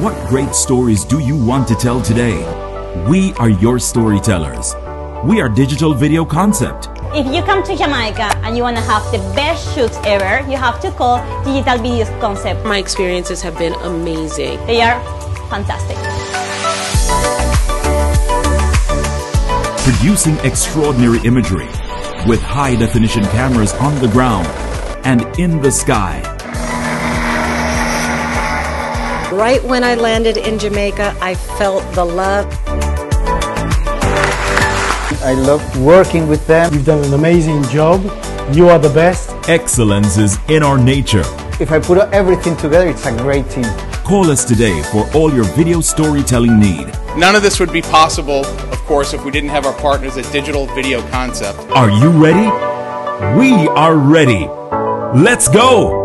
What great stories do you want to tell today? We are your storytellers. We are Digital Video Concept. If you come to Jamaica and you want to have the best shoots ever, you have to call Digital Video Concept. My experiences have been amazing. They are fantastic. Producing extraordinary imagery with high definition cameras on the ground and in the sky. Right when I landed in Jamaica, I felt the love. I love working with them. You've done an amazing job. You are the best. Excellence is in our nature. If I put everything together, it's a great team. Call us today for all your video storytelling need. None of this would be possible, of course, if we didn't have our partners at Digital Video Concept. Are you ready? We are ready. Let's go!